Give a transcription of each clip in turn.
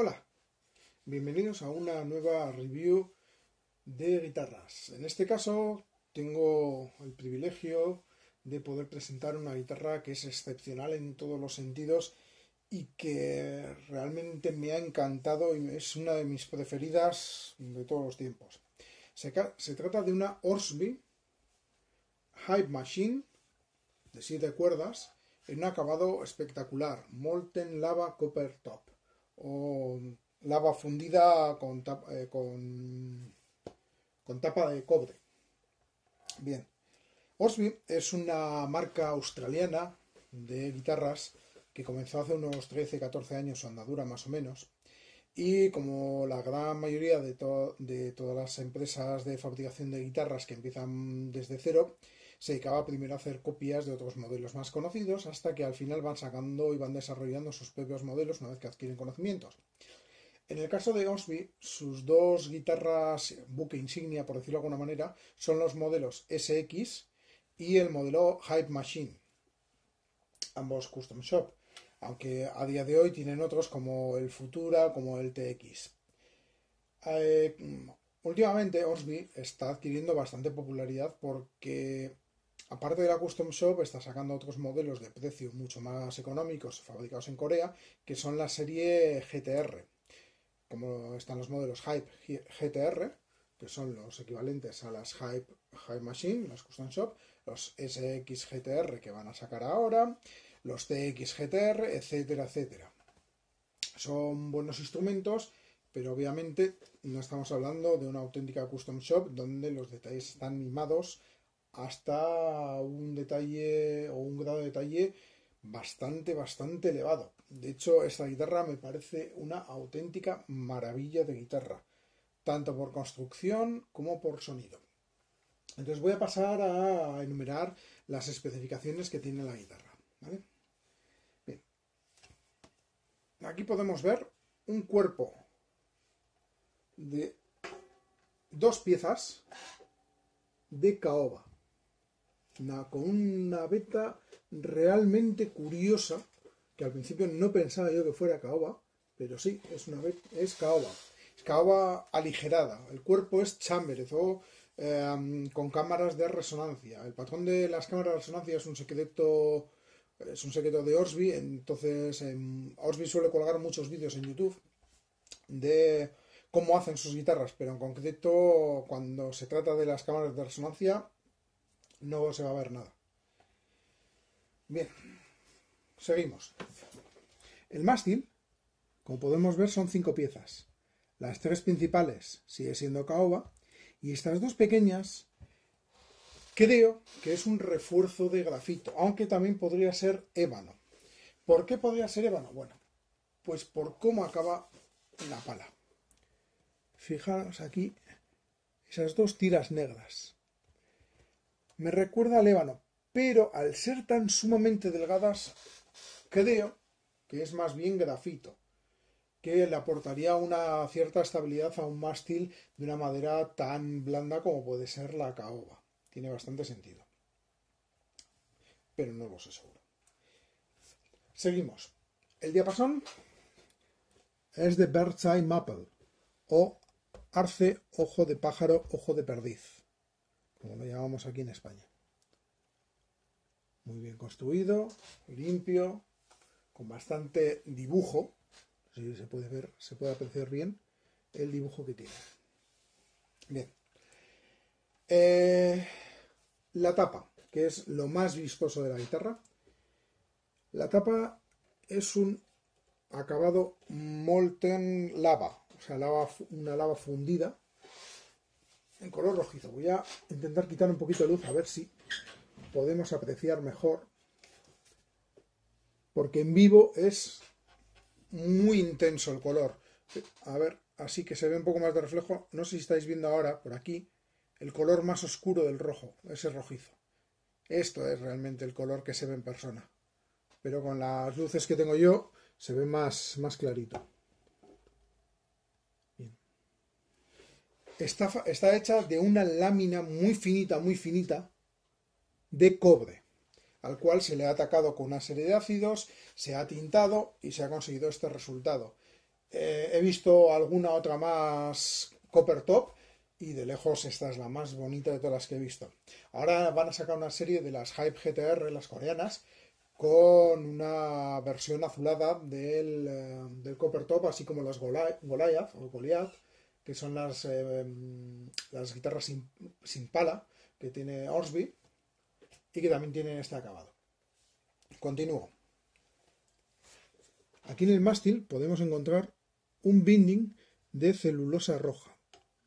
Hola, bienvenidos a una nueva review de guitarras. En este caso tengo el privilegio de poder presentar una guitarra que es excepcional en todos los sentidos y que realmente me ha encantado y es una de mis preferidas de todos los tiempos. Se, trata de una Orsby Hype Machine de 7 cuerdas en un acabado espectacular, Molten Lava Copper Top o lava fundida con, eh, con, con tapa de cobre. Bien, Osby es una marca australiana de guitarras que comenzó hace unos 13-14 años su andadura más o menos y como la gran mayoría de, de todas las empresas de fabricación de guitarras que empiezan desde cero, se dedicaba primero a hacer copias de otros modelos más conocidos hasta que al final van sacando y van desarrollando sus propios modelos una vez que adquieren conocimientos. En el caso de Osby, sus dos guitarras buque insignia, por decirlo de alguna manera, son los modelos SX y el modelo Hype Machine, ambos custom shop, aunque a día de hoy tienen otros como el Futura, como el TX. Eh, últimamente Osby está adquiriendo bastante popularidad porque Aparte de la Custom Shop, está sacando otros modelos de precio mucho más económicos fabricados en Corea, que son la serie GTR. Como están los modelos Hype GTR, que son los equivalentes a las Hype, Hype Machine, las Custom Shop, los SX GTR que van a sacar ahora, los TX GTR, etcétera, etcétera. Son buenos instrumentos, pero obviamente no estamos hablando de una auténtica Custom Shop donde los detalles están mimados hasta un detalle o un grado de detalle bastante, bastante elevado. De hecho, esta guitarra me parece una auténtica maravilla de guitarra, tanto por construcción como por sonido. Entonces voy a pasar a enumerar las especificaciones que tiene la guitarra. Bien. Aquí podemos ver un cuerpo de dos piezas de caoba con una beta realmente curiosa, que al principio no pensaba yo que fuera caoba, pero sí, es una es caoba. Es caoba aligerada. El cuerpo es chamber o em, con cámaras de resonancia. El patrón de las cámaras de resonancia es un secreto es un secreto de Orsby, entonces em, Orsby suele colgar muchos vídeos en YouTube de cómo hacen sus guitarras, pero en concreto cuando se trata de las cámaras de resonancia no se va a ver nada. Bien, seguimos. El mástil, como podemos ver, son cinco piezas. Las tres principales sigue siendo caoba y estas dos pequeñas creo que es un refuerzo de grafito, aunque también podría ser ébano. ¿Por qué podría ser ébano? Bueno, pues por cómo acaba la pala. Fijaros aquí esas dos tiras negras me recuerda al ébano, pero al ser tan sumamente delgadas, creo que es más bien grafito, que le aportaría una cierta estabilidad a un mástil de una madera tan blanda como puede ser la caoba. Tiene bastante sentido. Pero no lo sé seguro. Seguimos. El diapasón es de Bird's Eye Maple o arce ojo de pájaro, ojo de perdiz como lo llamamos aquí en España. Muy bien construido, limpio, con bastante dibujo. Si se puede ver, se puede apreciar bien el dibujo que tiene. Bien. Eh, la tapa, que es lo más vistoso de la guitarra. La tapa es un acabado molten lava, o sea, lava, una lava fundida en color rojizo. Voy a intentar quitar un poquito de luz a ver si podemos apreciar mejor. Porque en vivo es muy intenso el color. A ver, así que se ve un poco más de reflejo. No sé si estáis viendo ahora, por aquí, el color más oscuro del rojo, ese rojizo. Esto es realmente el color que se ve en persona. Pero con las luces que tengo yo, se ve más, más clarito. Está, hecha de una lámina muy finita, muy finita de cobre, al cual se le ha atacado con una serie de ácidos, se ha tintado y se ha conseguido este resultado. Eh, he visto alguna otra más copper top y de lejos esta es la más bonita de todas las que he visto. Ahora van a sacar una serie de las Hype GTR, las coreanas, con una versión azulada del, eh, Copper Top, así como las Goliath o Goliath, que son las, eh, las guitarras sin, sin, pala que tiene Orsby y que también tienen este acabado. Continúo. Aquí en el mástil podemos encontrar un binding de celulosa roja.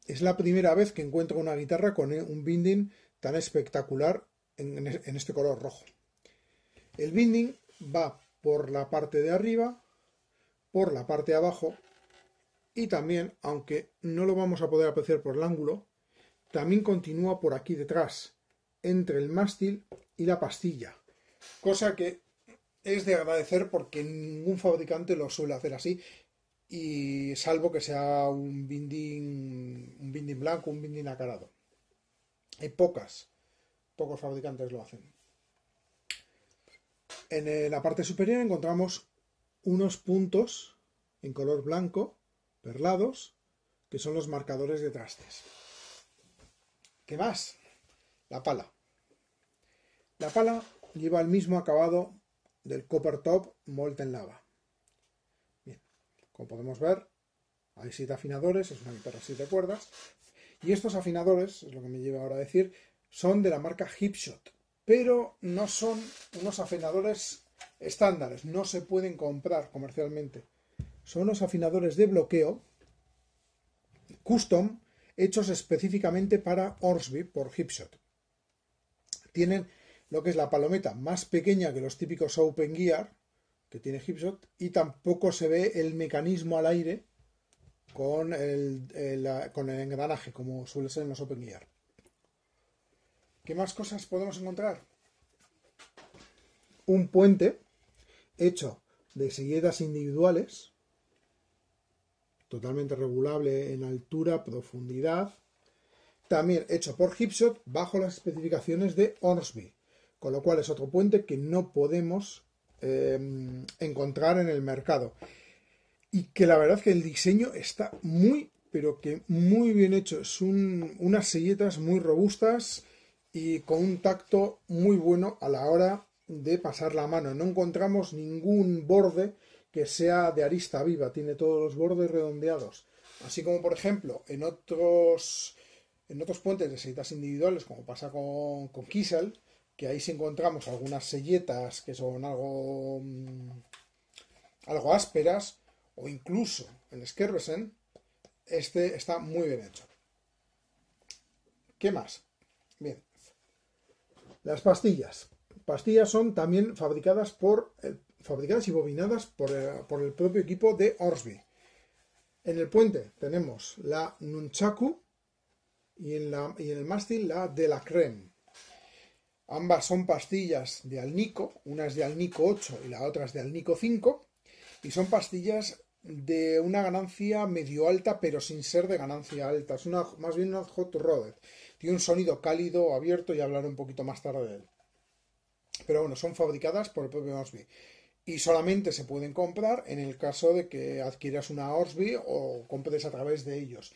Es la primera vez que encuentro una guitarra con un binding tan espectacular en, este color rojo. El binding va por la parte de arriba, por la parte de abajo y también, aunque no lo vamos a poder apreciar por el ángulo, también continúa por aquí detrás, entre el mástil y la pastilla. Cosa que es de agradecer porque ningún fabricante lo suele hacer así y salvo que sea un binding, un binding blanco, un binding acarado. Hay pocas, pocos fabricantes lo hacen. En la parte superior encontramos unos puntos en color blanco, perlados, que son los marcadores de trastes. ¿Qué más? La pala. La pala lleva el mismo acabado del copper top molten lava. Como podemos ver, hay siete afinadores, es una guitarra siete cuerdas. Y estos afinadores, es lo que me lleva ahora a decir, son de la marca Hipshot, pero no son unos afinadores estándares, no se pueden comprar comercialmente. Son unos afinadores de bloqueo custom hechos específicamente para Orsby por Hipshot. Tienen lo que es la palometa más pequeña que los típicos Open Gear, que tiene Hipshot y tampoco se ve el mecanismo al aire con el, el engranaje como suele ser en los Open Gear. ¿Qué más cosas podemos encontrar? Un puente hecho de silletas individuales, totalmente regulable en altura, profundidad, también hecho por Hipshot bajo las especificaciones de Orsby, con lo cual es otro puente que no podemos Em, encontrar en el mercado. Y que la verdad que el diseño está muy, pero que muy bien hecho. Son unas selletas muy robustas y con un tacto muy bueno a la hora de pasar la mano. No encontramos ningún borde que sea de arista viva, tiene todos los bordes redondeados. Así como, por ejemplo, en otros, en otros puentes de selletas individuales, como pasa con, con Kiesel, que ahí sí encontramos algunas selletas que son algo, mm, algo ásperas, o incluso el Skerbesen, este está muy bien hecho. ¿Qué más? Bien. Las pastillas. Pastillas son también fabricadas por eh, fabricadas y bobinadas por, eh, por, el propio equipo de Orsby. En el puente tenemos la Nunchaku y en, la, y en el mástil la de la Creme. Ambas son pastillas de Alnico, una es de Alnico 8 y la otra es de Alnico 5, y son pastillas de una ganancia medio alta, pero sin ser de ganancia alta. Es una, más bien una hot rodded. Tiene un sonido cálido, abierto, y hablaré un poquito más tarde de él. Pero bueno, son fabricadas por el propio Orsby. Y solamente se pueden comprar en el caso de que adquieras una Orsby o compres a través de ellos.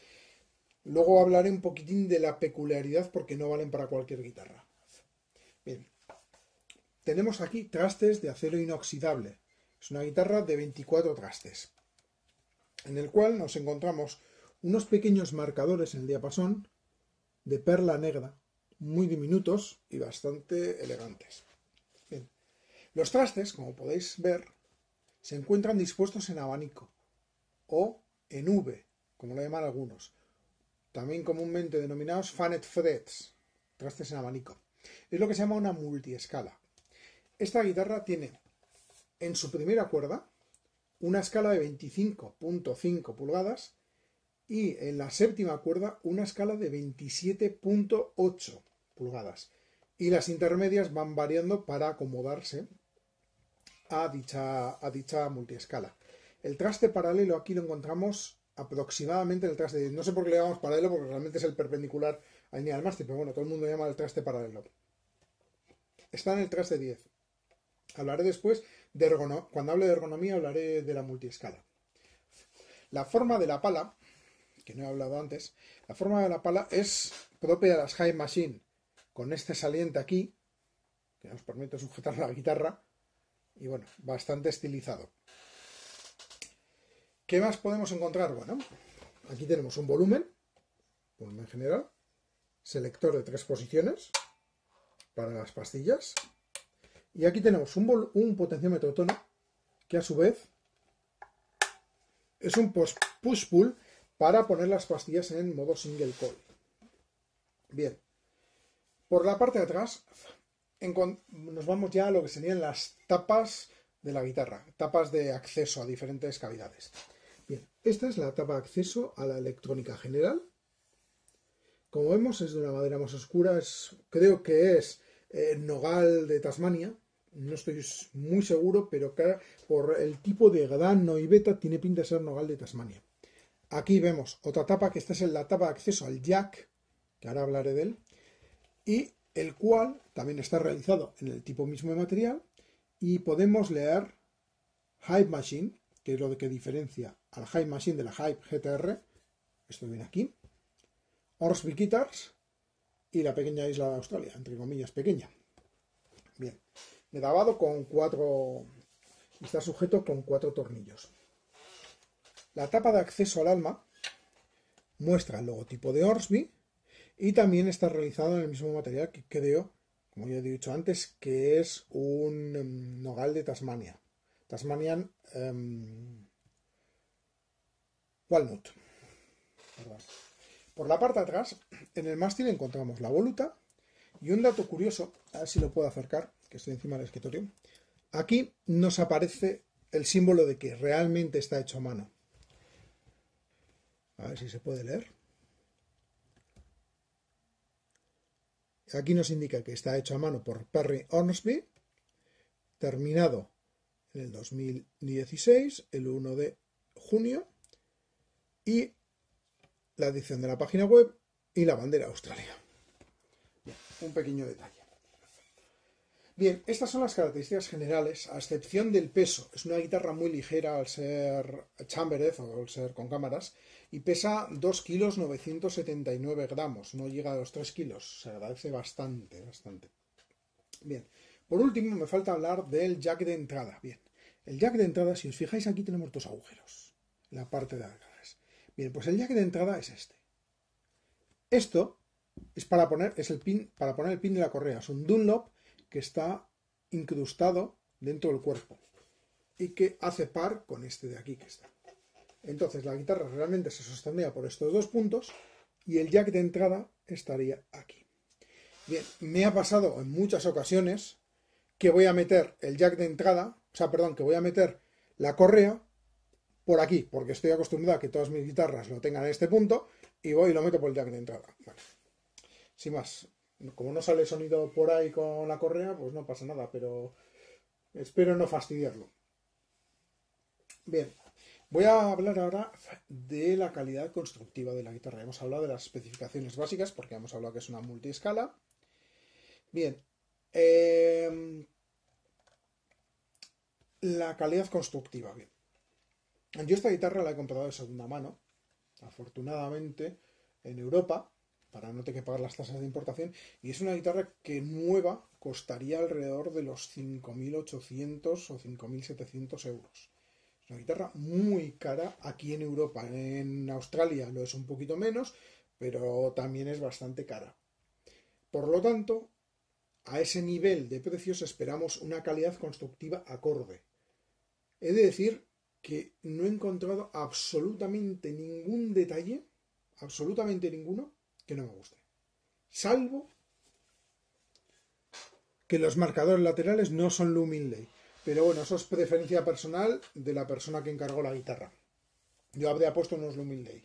Luego hablaré un poquitín de la peculiaridad porque no valen para cualquier guitarra. Bien. Tenemos aquí trastes de acero inoxidable. Es una guitarra de 24 trastes, en el cual nos encontramos unos pequeños marcadores en el diapasón de perla negra, muy diminutos y bastante elegantes. Los trastes, como podéis ver, se encuentran dispuestos en abanico o en V, como lo llaman algunos, también comúnmente denominados fanet frets, trastes en abanico. Es lo que se llama una multiescala. Esta guitarra tiene en su primera cuerda una escala de 25.5 pulgadas y en la séptima cuerda una escala de 27.8 pulgadas. Y las intermedias van variando para acomodarse a dicha, a dicha multiescala. El traste paralelo aquí lo encontramos aproximadamente en el traste. No sé por qué le llamamos paralelo, porque realmente es el perpendicular al mástil, pero bueno, todo el mundo llama el traste paralelo. Está en el traste 10. Hablaré después de ergonomía. Cuando hable de ergonomía hablaré de la multiescala. La forma de la pala, que no he hablado antes, la forma de la pala es propia de las high machine, con este saliente aquí, que nos permite sujetar la guitarra, y bueno, bastante estilizado. ¿Qué más podemos encontrar? Bueno, aquí tenemos un volumen, volumen general, selector de tres posiciones para las pastillas, y aquí tenemos un, un potenciómetro tono que a su vez es un push-pull para poner las pastillas en modo single call. Bien, por la parte de atrás nos vamos ya a lo que serían las tapas de la guitarra, tapas de acceso a diferentes cavidades. Bien, esta es la tapa de acceso a la electrónica general. Como vemos es de una madera más oscura, creo que es eh, nogal de Tasmania, no estoy muy seguro, pero por el tipo de grano y beta tiene pinta de ser nogal de Tasmania. Aquí vemos otra tapa, que esta es la tapa de acceso al jack, que ahora hablaré de él, y el cual también está realizado en el tipo mismo de material, y podemos leer Hype Machine, que es lo que diferencia al Hype Machine de la Hype GTR, esto viene aquí, Orsby Guitars y la pequeña isla de Australia, entre comillas pequeña. Bien, grabado con cuatro, está sujeto con cuatro tornillos. La tapa de acceso al alma muestra el logotipo de Orsby y también está realizado en el mismo material que creo, como ya he dicho antes, que es un em, nogal de Tasmania. Tasmanian em, Walnut. Por la parte de atrás, en el mástil encontramos la voluta y un dato curioso, a ver si lo puedo acercar, que estoy encima del escritorio. Aquí nos aparece el símbolo de que realmente está hecho a mano. A ver si se puede leer. Aquí nos indica que está hecho a mano por Perry Ormsby, terminado en el 2016, el 1 de junio, y la edición de la página web y la bandera Australia. un pequeño detalle. Bien, estas son las características generales, a excepción del peso. Es una guitarra muy ligera al ser chambered o al ser con cámaras y pesa 2 kilos 979 gramos, no llega a los 3 kilos, se agradece bastante, bastante. Bien, por último me falta hablar del jack de entrada. Bien, el jack de entrada, si os fijáis aquí tenemos dos agujeros, la parte de atrás. Bien, pues el jack de entrada es este. Esto es para poner, es el pin, para poner el pin de la correa, es un Dunlop que está incrustado dentro del cuerpo y que hace par con este de aquí que está. Entonces la guitarra realmente se sostendría por estos dos puntos y el jack de entrada estaría aquí. Bien, me ha pasado en muchas ocasiones que voy a meter el jack de entrada, o sea, perdón, que voy a meter la correa por aquí, porque estoy acostumbrado a que todas mis guitarras lo tengan en este punto y voy y lo meto por el jack de entrada. Sin más, como no sale sonido por ahí con la correa, pues no pasa nada, pero espero no fastidiarlo. Bien, voy a hablar ahora de la calidad constructiva de la guitarra. Hemos hablado de las especificaciones básicas porque hemos hablado que es una multiescala. Bien, em, la calidad constructiva. Bien, yo esta guitarra la he comprado de segunda mano, afortunadamente en Europa para no tener que pagar las tasas de importación. Y es una guitarra que nueva costaría alrededor de los 5.800 o 5.700 euros. Es una guitarra muy cara aquí en Europa. En Australia lo es un poquito menos, pero también es bastante cara. Por lo tanto, a ese nivel de precios esperamos una calidad constructiva acorde. He de decir que no he encontrado absolutamente ningún detalle, absolutamente ninguno, que no me guste. Salvo que los marcadores laterales no son Luminley. Pero bueno, eso es preferencia personal de la persona que encargó la guitarra. Yo habría puesto unos Luminley.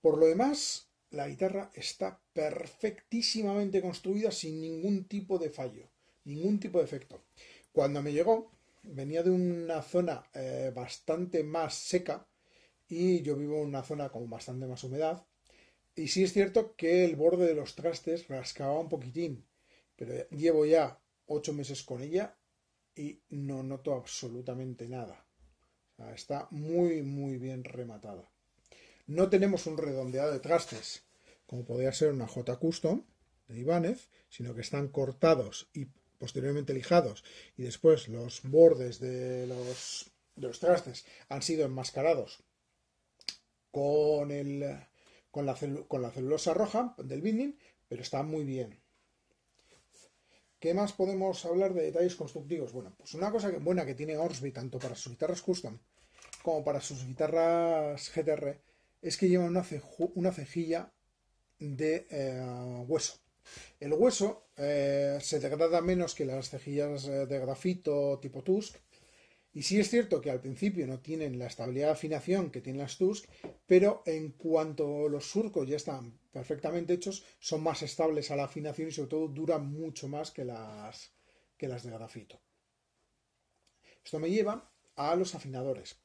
Por lo demás, la guitarra está perfectísimamente construida sin ningún tipo de fallo, ningún tipo de efecto. Cuando me llegó, venía de una zona eh, bastante más seca y yo vivo en una zona con bastante más humedad y sí es cierto que el borde de los trastes rascaba un poquitín, pero llevo ya ocho meses con ella y no noto absolutamente nada. Está muy, muy bien rematada. No tenemos un redondeado de trastes, como podría ser una J Custom de Ibanez, sino que están cortados y posteriormente lijados y después los bordes de los, de los trastes han sido enmascarados con, el, con, la, celulosa roja del binding, pero está muy bien. ¿Qué más podemos hablar de detalles constructivos? Bueno, pues una cosa buena que tiene Orsby tanto para sus guitarras custom como para sus guitarras GTR es que lleva una, una cejilla de eh, hueso. El hueso eh, se degrada menos que las cejillas eh, de grafito tipo Tusk. Y sí es cierto que al principio no tienen la estabilidad de afinación que tienen las Tusk, pero en cuanto los surcos ya están perfectamente hechos, son más estables a la afinación y sobre todo duran mucho más que las, que las de grafito. Esto me lleva a los afinadores.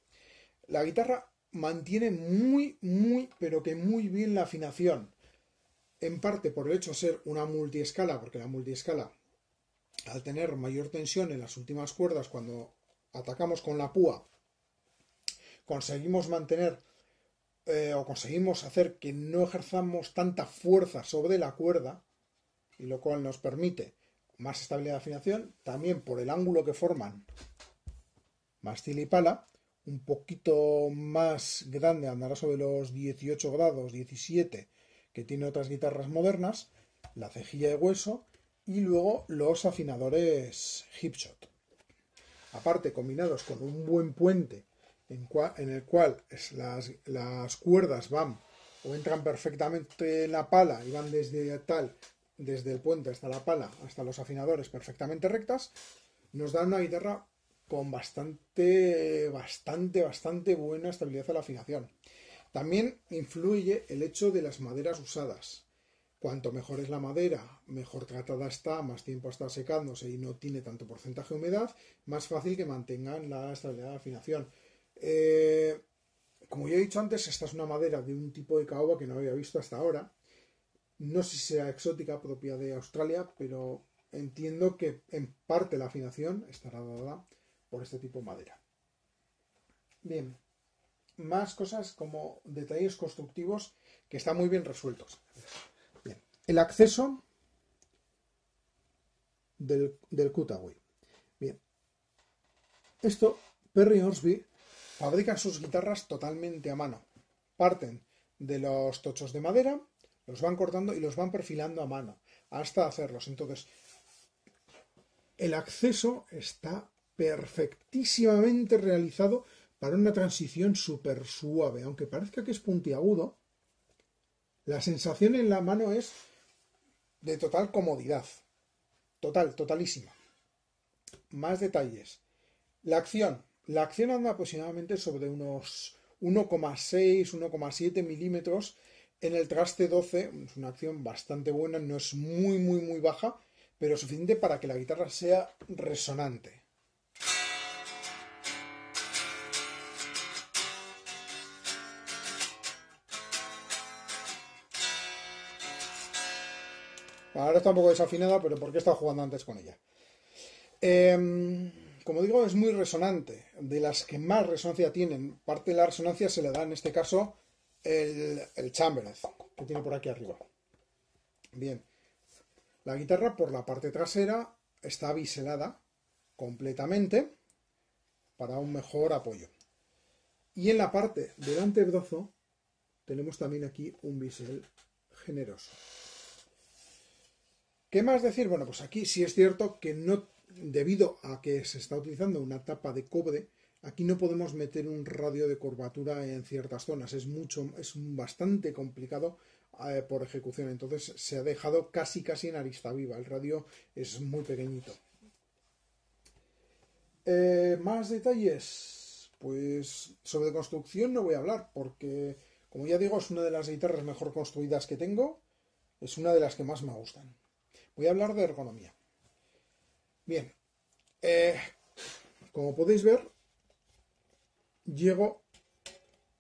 La guitarra mantiene muy, muy, pero que muy bien la afinación. En parte por el hecho de ser una multiescala, porque la multiescala, al tener mayor tensión en las últimas cuerdas, cuando atacamos con la púa, conseguimos mantener eh, o conseguimos hacer que no ejerzamos tanta fuerza sobre la cuerda, y lo cual nos permite más estabilidad de afinación, también por el ángulo que forman mástil y pala, un poquito más grande, andará sobre los 18 grados, 17, que tiene otras guitarras modernas, la cejilla de hueso y luego los afinadores hipshot. Aparte, combinados con un buen puente en, el cual las, las, cuerdas van o entran perfectamente en la pala y van desde tal, desde el puente hasta la pala, hasta los afinadores perfectamente rectas, nos da una guitarra con bastante, bastante, bastante buena estabilidad de la afinación. También influye el hecho de las maderas usadas. Cuanto mejor es la madera, mejor tratada está, más tiempo está secándose y no tiene tanto porcentaje de humedad, más fácil que mantengan la estabilidad de afinación. Eh, como ya he dicho antes, esta es una madera de un tipo de caoba que no había visto hasta ahora. No sé si sea exótica propia de Australia, pero entiendo que en parte la afinación estará dada por este tipo de madera. Bien, más cosas como detalles constructivos que están muy bien resueltos. El acceso del, del cutaway. Bien, esto Perry Orsby fabrican sus guitarras totalmente a mano. Parten de los tochos de madera, los van cortando y los van perfilando a mano hasta hacerlos. Entonces, el acceso está perfectísimamente realizado para una transición súper suave. Aunque parezca que es puntiagudo, la sensación en la mano es de total comodidad. Total, totalísima. Más detalles. La acción. La acción anda aproximadamente sobre unos 1,6, 1,7 milímetros en el traste 12. Es una acción bastante buena, no es muy, muy, muy baja, pero suficiente para que la guitarra sea resonante. Ahora está un poco desafinada, pero porque he estado jugando antes con ella. Eh, como digo, es muy resonante. De las que más resonancia tienen, parte de la resonancia se le da en este caso el, el que tiene por aquí arriba. Bien, la guitarra por la parte trasera está biselada completamente para un mejor apoyo. Y en la parte del antebrazo tenemos también aquí un bisel generoso. ¿Qué más decir? Bueno, pues aquí sí es cierto que no debido a que se está utilizando una tapa de cobre, aquí no podemos meter un radio de curvatura en ciertas zonas. Es mucho, es bastante complicado eh, por ejecución. Entonces se ha dejado casi casi en arista viva. El radio es muy pequeñito. Eh, más detalles. Pues sobre construcción no voy a hablar porque, como ya digo, es una de las guitarras mejor construidas que tengo. Es una de las que más me gustan. Voy a hablar de ergonomía. Bien, eh, como podéis ver, llego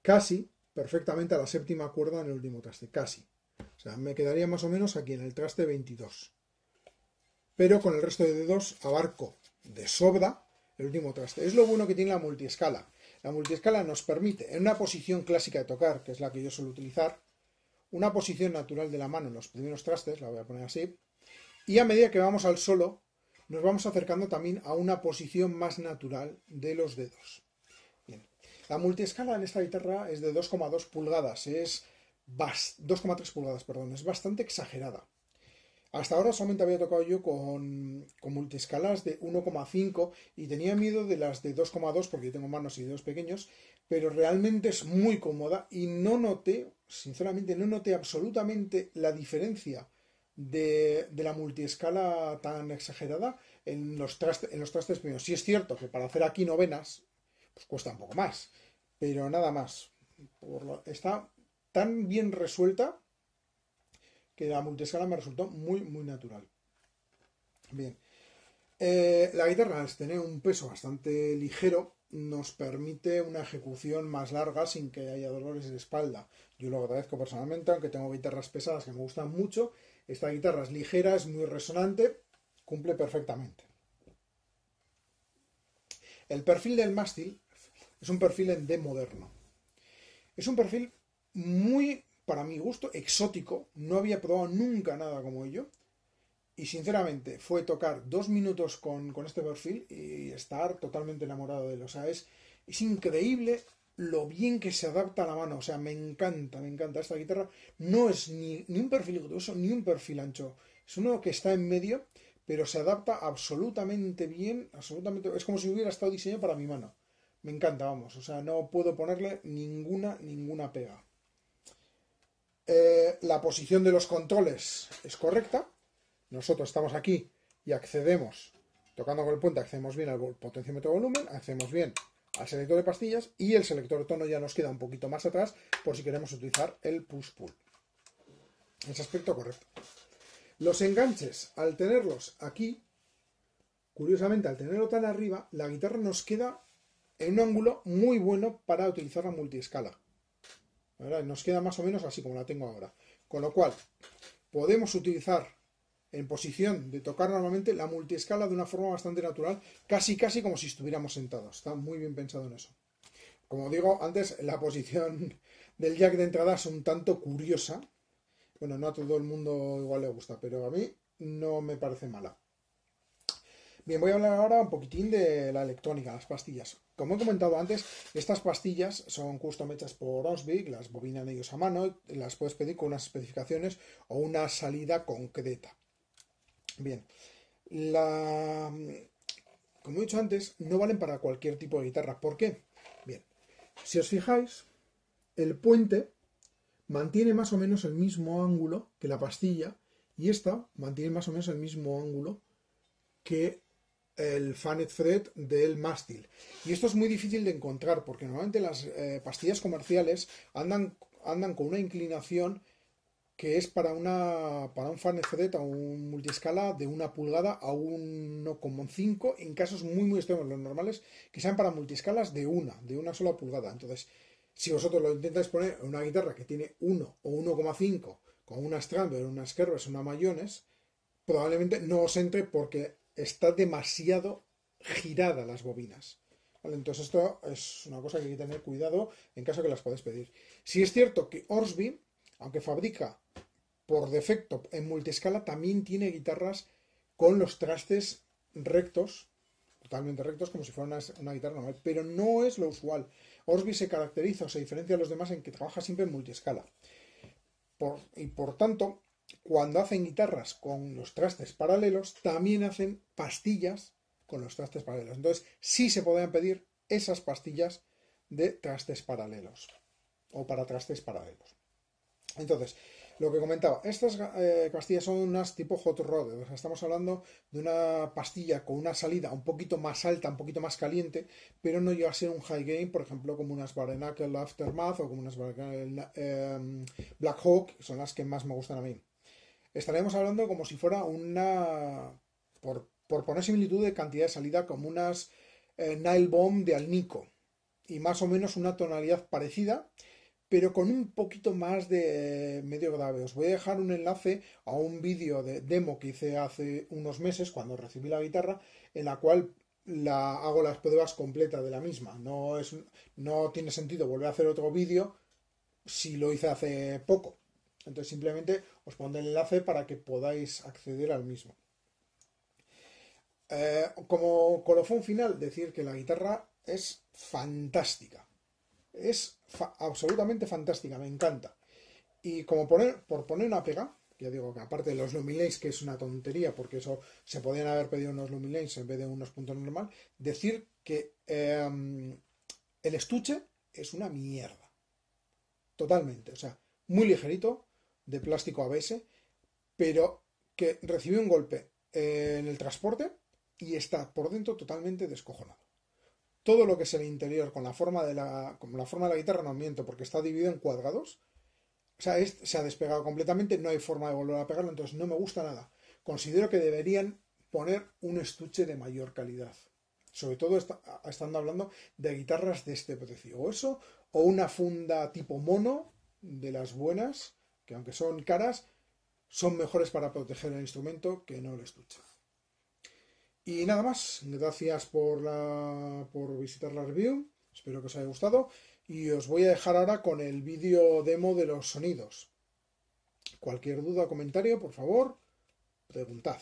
casi perfectamente a la séptima cuerda en el último traste, casi. O sea, me quedaría más o menos aquí en el traste 22. Pero con el resto de dedos abarco de sobra el último traste. Es lo bueno que tiene la multiescala. La multiescala nos permite, en una posición clásica de tocar, que es la que yo suelo utilizar, una posición natural de la mano en los primeros trastes, la voy a poner así, y a medida que vamos al solo, nos vamos acercando también a una posición más natural de los dedos. Bien. La multiescala en esta guitarra es de 2,2 pulgadas, es 2,3 pulgadas, perdón, es bastante exagerada. Hasta ahora solamente había tocado yo con, con multiescalas de 1,5 y tenía miedo de las de 2,2 porque yo tengo manos y dedos pequeños, pero realmente es muy cómoda y no noté, sinceramente, no noté absolutamente la diferencia de, la multiescala tan exagerada en los, en los trastes primeros. Sí es cierto que para hacer aquí novenas, pues cuesta un poco más, pero nada más. está tan bien resuelta que la multiescala me resultó muy, muy natural. Bien. Eh, la guitarra, al tener un peso bastante ligero, nos permite una ejecución más larga sin que haya dolores de espalda. Yo lo agradezco personalmente, aunque tengo guitarras pesadas que me gustan mucho. Esta guitarra es ligera, es muy resonante, cumple perfectamente. El perfil del mástil es un perfil en D moderno. Es un perfil muy para mi gusto, exótico. No había probado nunca nada como ello. Y sinceramente, fue tocar dos minutos con, este perfil y estar totalmente enamorado de él. O sea, es, es increíble lo bien que se adapta a la mano. O sea, me encanta, me encanta. Esta guitarra no es ni, un perfil grueso ni un perfil ancho. Es uno que está en medio, pero se adapta absolutamente bien. Absolutamente, es como si hubiera estado diseñado para mi mano. Me encanta, vamos. O sea, no puedo ponerle ninguna, ninguna pega. Eh, la posición de los controles es correcta. Nosotros estamos aquí y accedemos, tocando con el puente, accedemos bien al potenciómetro volumen, accedemos bien al selector de pastillas y el selector de tono ya nos queda un poquito más atrás por si queremos utilizar el push-pull. Ese aspecto correcto. Los enganches, al tenerlos aquí, curiosamente al tenerlo tan arriba, la guitarra nos queda en un ángulo muy bueno para utilizar la multiescala. Nos queda más o menos así como la tengo ahora. Con lo cual, podemos utilizar en posición de tocar normalmente la multiescala de una forma bastante natural, casi casi como si estuviéramos sentados. Está muy bien pensado en eso. Como digo antes, la posición del jack de entrada es un tanto curiosa. Bueno, no a todo el mundo igual le gusta, pero a mí no me parece mala. Bien, voy a hablar ahora un poquitín de la electrónica, las pastillas. Como he comentado antes, estas pastillas son custom hechas por Osbig, las bobinan ellos a mano, las puedes pedir con unas especificaciones o una salida concreta. Bien, la... como he dicho antes, no valen para cualquier tipo de guitarra. ¿Por qué? Bien, si os fijáis, el puente mantiene más o menos el mismo ángulo que la pastilla y esta mantiene más o menos el mismo ángulo que el Fanet Thread del mástil. Y esto es muy difícil de encontrar porque normalmente las eh, pastillas comerciales andan, andan con una inclinación que es para, una, para un Fanet Thread a un multiescala de una pulgada a 1,5 en casos muy muy extremos. Los normales que sean para multiescalas de una, de una sola pulgada. Entonces, si vosotros lo intentáis poner en una guitarra que tiene 1 o 1,5 con una Stramber, una Skerbers, una Mayones, probablemente no os entre porque está demasiado girada las bobinas. Entonces esto es una cosa que hay que tener cuidado en caso que las podéis pedir. Si es cierto que Orsby, aunque fabrica por defecto en multiescala, también tiene guitarras con los trastes rectos, totalmente rectos, como si fuera una, guitarra normal, pero no es lo usual. Orsby se caracteriza o se diferencia de los demás en que trabaja siempre en multiescala. y por tanto, cuando hacen guitarras con los trastes paralelos, también hacen pastillas con los trastes paralelos. Entonces, sí se podrían pedir esas pastillas de trastes paralelos o para trastes paralelos. Entonces, lo que comentaba, estas eh, pastillas son unas tipo hot rod, estamos hablando de una pastilla con una salida un poquito más alta, un poquito más caliente, pero no llega a ser un high gain, por ejemplo, como unas Barenacle Aftermath o como unas eh, Black Hawk, son las que más me gustan a mí estaremos hablando como si fuera una, por, poner similitud de cantidad de salida, como unas eh, Nile Bomb de Alnico. Y más o menos una tonalidad parecida, pero con un poquito más de medio grave. Os voy a dejar un enlace a un vídeo de demo que hice hace unos meses cuando recibí la guitarra, en la cual la, hago las pruebas completas de la misma. No, es, no tiene sentido volver a hacer otro vídeo si lo hice hace poco. Entonces simplemente os pondré el enlace para que podáis acceder al mismo. Eh, como colofón final, decir que la guitarra es fantástica. Es absolutamente fantástica, me encanta. Y como poner, por poner una pega, ya digo que aparte de los Lumilanes, que es una tontería, porque eso se podían haber pedido unos Lumilanes en vez de unos puntos normal, decir que em, el estuche es una mierda. Totalmente. O sea, muy ligerito, de plástico ABS, pero que recibió un golpe en el transporte y está por dentro totalmente descojonado. Todo lo que es el interior con la forma de la, la forma de la guitarra no miento porque está dividido en cuadrados. O sea, se ha despegado completamente, no hay forma de volver a pegarlo, entonces no me gusta nada. Considero que deberían poner un estuche de mayor calidad. Sobre todo estando hablando de guitarras de este precio. O eso, o una funda tipo mono de las buenas, que aunque son caras, son mejores para proteger el instrumento que no el estuche. Y nada más, gracias por, por visitar la review, espero que os haya gustado y os voy a dejar ahora con el vídeo demo de los sonidos. Cualquier duda o comentario, por favor, preguntad.